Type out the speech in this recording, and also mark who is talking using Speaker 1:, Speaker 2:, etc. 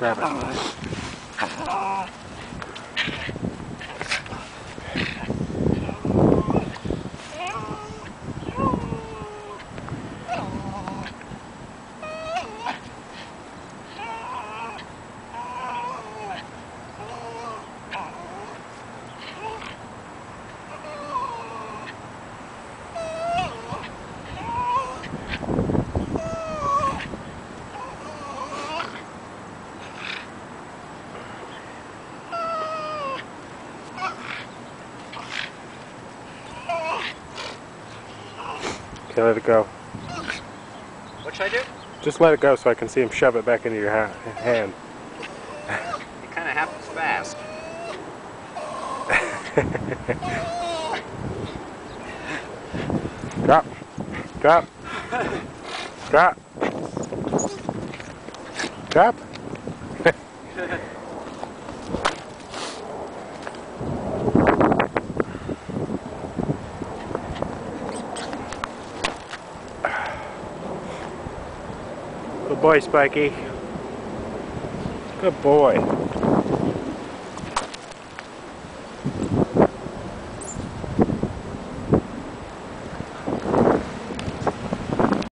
Speaker 1: Grab it. Oh. Okay, let it go.
Speaker 2: What should I do?
Speaker 1: Just let it go so I can see him shove it back into your ha- hand.
Speaker 2: It kind of happens fast.
Speaker 1: Drop. Drop. Drop. Drop. boy, Spiky. Good boy.